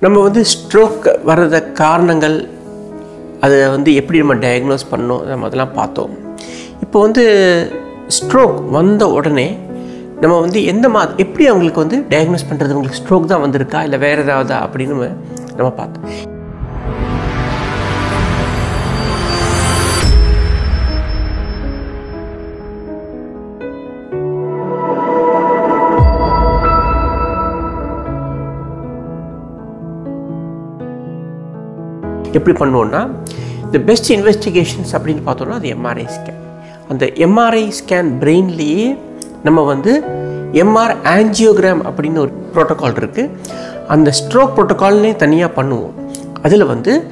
நம்ம வந்து ஸ்ட்ரோக் வர்றத காரணங்கள் அதை வந்து எப்படி நம்ம டயக்னோஸ் பண்ணோம் நம்ம அதெல்லாம் பார்த்தோம். இப்போ வந்து ஸ்ட்ரோக் வந்த உடனே நம்ம வந்து எந்த மா எப்படி அவங்களுக்கு வந்து டயக்னோஸ் பண்ணுறது உங்களுக்கு ஸ்ட்ரோக் தான் வந்திருக்கா? இல்லை வேறு ஏதாவதா அப்படின்னு நம்ம- நம்ம பார்த்தோம். எப்படி பண்ணுவோன்னா இந்த பெஸ்ட் இன்வெஸ்டிகேஷன்ஸ் அப்படின்னு பார்த்தோம்னா அது எம்ஆர்ஐ ஸ்கேன் அந்த எம்ஆர்ஐ ஸ்கேன் பிரெயின்லேயே நம்ம வந்து எம்ஆர் ஆன்ஜியோகிராம் அப்படின்னு ஒரு ப்ரோட்டோக்கால் இருக்குது அந்த ஸ்ட்ரோக் ப்ரோட்டோக்கால்னே தனியாக பண்ணுவோம். அதில் வந்து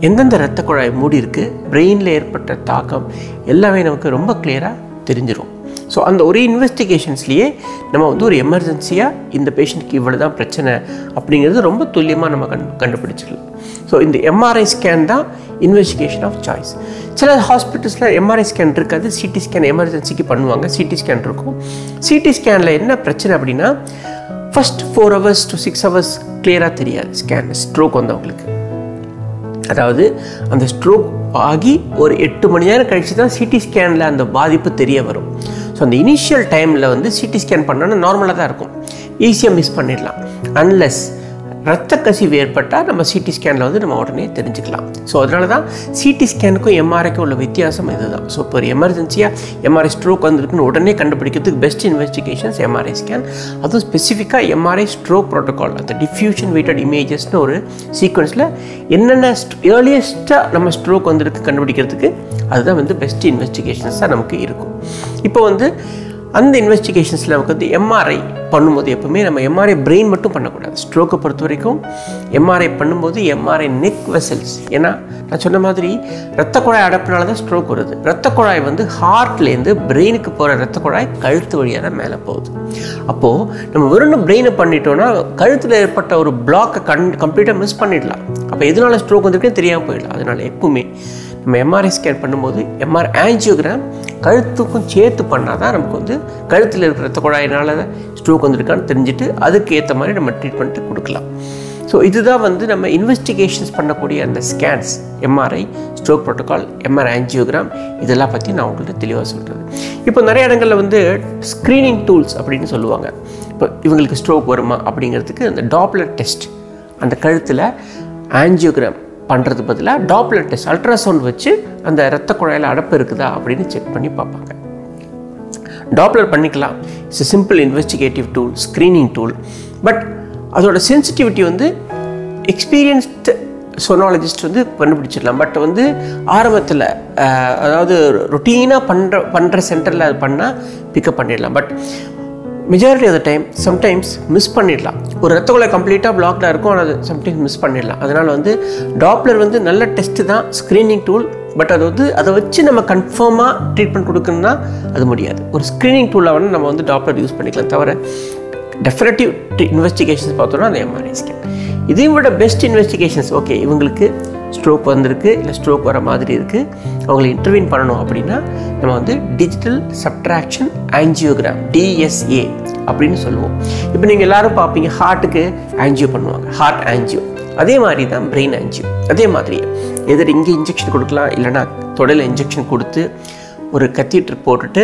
எந்தெந்த இரத்த குழாய் மூடி இருக்குது பிரெயினில் ஏற்பட்ட தாக்கம் எல்லாமே நமக்கு ரொம்ப கிளியராக தெரிஞ்சிடும் ஸோ அந்த ஒரே இன்வெஸ்டிகேஷன்ஸ்லேயே நம்ம வந்து ஒரு எமர்ஜென்சியாக இந்த பேஷண்ட்க்கு இவ்வளோ தான் பிரச்சனை அப்படிங்கிறது ரொம்ப துல்லியமாக நம்ம கண் கண்டுபிடிச்சிடலாம் ஸோ இந்த எம்ஆர்ஐ ஸ்கேன் தான் இன்வெஸ்டிகேஷன் ஆஃப் சாய்ஸ் சில ஹாஸ்பிட்டல்ஸில் எம்ஆர்ஐ ஸ்கேன் இருக்காது. சிடி ஸ்கேன் எமர்ஜென்சிக்கு பண்ணுவாங்க. சிடி ஸ்கேன் இருக்கும். சிடி ஸ்கேனில் என்ன பிரச்சனை அப்படின்னா first four hours to six hours கிளியராக தெரியாது. ஸ்கேன் ஸ்ட்ரோக் வந்தவங்களுக்கு அதாவது அந்த ஸ்ட்ரோக் ஆகி ஒரு எட்டு மணி நேரம் கழிச்சு தான் சிடி ஸ்கேனில் அந்த பாதிப்பு தெரிய வரும். ஸோ அந்த இனிஷியல் டைமில் வந்து சிடி ஸ்கேன் பண்ணோன்னா நார்மலாக தான் இருக்கும். ஈஸியாக மிஸ் பண்ணிடலாம். அன்லெஸ் ரத்த கசிவு ஏற்பட்டால் நம்ம சிடி ஸ்கேனில் வந்து நம்ம உடனே தெரிஞ்சுக்கலாம். ஸோ அதனால தான் சிடி ஸ்கேனுக்கும் எம்ஆர்ஐக்கும் உள்ள வித்தியாசம் இதுதான். ஸோ இப்போ ஒரு எமர்ஜென்சியாக எம்ஆர்ஐ ஸ்ட்ரோக் வந்திருக்குன்னு உடனே கண்டுபிடிக்கிறதுக்கு பெஸ்ட் இன்வெஸ்டிகேஷன்ஸ் எம்ஆர்ஐ ஸ்கேன் அதுவும் ஸ்பெசிஃபிக்காக எம்ஆர்ஐ ஸ்ட்ரோக் ப்ரோட்டோகால் அந்த டிஃப்யூஷன் வெயிட்டட் இமேஜஸ்னு ஒரு சீக்வன்ஸில் என்னென்ன ஏர்லியஸ்ட்டாக நம்ம ஸ்ட்ரோக் வந்திருக்கு கண்டுபிடிக்கிறதுக்கு அதுதான் வந்து பெஸ்ட் இன்வெஸ்டிகேஷன்ஸாக நமக்கு இருக்கும். இப்போ வந்து அந்த இன்வெஸ்டிகேஷன்ஸில் நமக்கு வந்து எம்ஆர்ஐ பண்ணும்போது எப்பவுமே நம்ம எம்ஆர்ஐ பிரெயின் மட்டும் பண்ணக்கூடாது. ஸ்ட்ரோக்கை பொறுத்த வரைக்கும் எம்ஆர்ஐ பண்ணும்போது எம்ஆர்ஐ நெக் வெசல்ஸ் ஏன்னா நான் சொன்ன மாதிரி ரத்த குழாய் அடப்புனால தான் ஸ்ட்ரோக் வருது. ரத்த குழாய் வந்து ஹார்ட்லேருந்து பிரெயினுக்கு போகிற ரத்த குழாய் கழுத்து வழியாக தான் மேலே போகுது. அப்போது நம்ம வெறும் பிரெயினை பண்ணிட்டோம்னா கழுத்தில் ஏற்பட்ட ஒரு பிளாக்கை கண் கம்ப்ளீட்டாக மிஸ் பண்ணிடலாம். அப்போ எதனால ஸ்ட்ரோக் வந்துருக்குன்னு தெரியாமல் போயிடலாம். அதனால் எப்பவுமே நம்ம எம்ஆர்ஐ ஸ்கேன் பண்ணும்போது எம்ஆர் ஆஞ்சியோகிராம் கழுத்துக்கும் சேர்த்து பண்ணால் தான் நமக்கு வந்து கழுத்தில் இருக்கிற ரத்த குழாயினால் ஸ்ட்ரோக் வந்திருக்கான்னு தெரிஞ்சுட்டு அதுக்கு ஏற்ற மாதிரி நம்ம ட்ரீட்மெண்ட்டு கொடுக்கலாம். ஸோ இதுதான் வந்து நம்ம இன்வெஸ்டிகேஷன்ஸ் பண்ணக்கூடிய அந்த scans MRI stroke protocol MR angiogram இதெல்லாம் பற்றி நான் உங்கள்கிட்ட தெளிவாக சொல்கிறது இப்போ நிறைய இடங்களில் வந்து ஸ்க்ரீனிங் டூல்ஸ் அப்படின்னு சொல்லுவாங்க. இப்போ இவங்களுக்கு ஸ்ட்ரோக் வருமா அப்படிங்கிறதுக்கு அந்த டாப்லர் டெஸ்ட் அந்த கழுத்தில் ஆஞ்சியோகிராம் பண்ணுறது பதிலாக டாப்லர் டெஸ்ட் அல்ட்ராசவுண்ட் வச்சு அந்த இரத்த குழாயில் அடப்பு இருக்குதா அப்படின்னு செக் பண்ணி பார்ப்பாங்க. டாப்லர் பண்ணிக்கலாம். It's simple investigative tool screening tool but அதோட சென்சிட்டிவிட்டி வந்து எக்ஸ்பீரியன்ஸ்டு சொனாலஜிஸ்ட் வந்து கண்டுபிடிச்சிடலாம். பட் வந்து ஆரம்பத்தில் அதாவது ரொட்டீனாக பண்ணுற பண்ணுற சென்டரில் அது பண்ணால் பிக்கப் பண்ணிடலாம். But majority of the time sometimes miss பண்ணிடலாம். ஒரு ரத்த குழாய் கம்ப்ளீட்டாக பிளாக்டாக இருக்கும் ஆனால் அது சம்டைம்ஸ் மிஸ் பண்ணிடலாம். அதனால் வந்து டாப்லர் வந்து நல்ல டெஸ்ட்டு தான் ஸ்க்ரீனிங் டூல் பட் அது வந்து அதை வச்சு நம்ம கன்ஃபார்மாக ட்ரீட்மெண்ட் கொடுக்கணும்னா அது முடியாது. ஒரு ஸ்க்ரீனிங் டூலாக வந்து நம்ம வந்து டாப்லர் யூஸ் பண்ணிக்கலாம் தவிர டெஃபினட்டிவ் இன்வெஸ்டிகேஷன்ஸ் பார்த்தோன்னா அந்த எம்ஆர்ஐ ஸ்கேன் இதையும் விட பெஸ்ட் இன்வெஸ்டிகேஷன்ஸ் ஓகே இவங்களுக்கு ஸ்ட்ரோக் வந்திருக்கு இல்லை ஸ்ட்ரோக் வர மாதிரி இருக்குது அவங்களை இன்டர்வியூன் பண்ணணும் அப்படின்னா நம்ம வந்து டிஜிட்டல் சப்ட்ராக்ஷன் ஆன்ஜியோகிராம் டிஎஸ்ஏ அப்படின்னு சொல்லுவோம். இப்போ நீங்கள் எல்லோரும் பார்ப்பீங்க ஹார்ட்டுக்கு ஆன்ஜியோ பண்ணுவாங்க ஹார்ட் ஆன்ஜியோ அதே மாதிரி தான் பிரெயின் ஆன்ஜியோ அதே மாதிரி எதிர் இங்கே இன்ஜெக்ஷன் கொடுக்கலாம் இல்லைனா தொடையில் இன்ஜெக்ஷன் கொடுத்து ஒரு கத்தீட்டர் போட்டுட்டு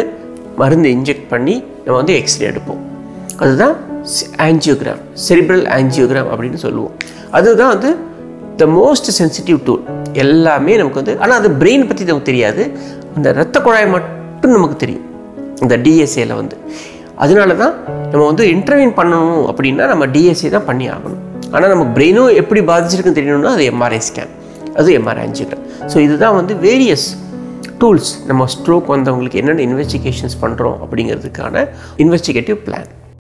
மருந்து இன்ஜெக்ட் பண்ணி நம்ம வந்து எக்ஸ்ரே எடுப்போம். அதுதான் ஆன்ஜியோகிராம் செரிப்ரல் ஆன்ஜியோகிராம் அப்படின்னு சொல்லுவோம். அதுதான் வந்து த மோஸ்ட் சென்சிட்டிவ் டூல் எல்லாமே நமக்கு வந்து ஆனால் அது பிரெயின் பற்றி நமக்கு தெரியாது. அந்த இரத்த குழாய் மட்டும் நமக்கு தெரியும். இந்த டிஎஸ்ஏல வந்து. அதனால தான் நம்ம வந்து இன்டர்வியூன் பண்ணணும் அப்படின்னா நம்ம டிஎஸ்ஏ தான் பண்ணி ஆகணும். ஆனால் நமக்கு பிரெயினும் எப்படி பாதிச்சிருக்குன்னு தெரியணும்னா அது எம்ஆர்ஐ ஸ்கேன் அது எம்ஆர்ஐ ஆஞ்சியோகிராம் ஸோ இதுதான் வந்து வேரியஸ் டூல்ஸ் நம்ம ஸ்ட்ரோக் வந்தவங்களுக்கு என்னென்ன இன்வெஸ்டிகேஷன்ஸ் பண்ணுறோம் அப்படிங்கிறதுக்கான இன்வெஸ்டிகேட்டிவ் பிளான்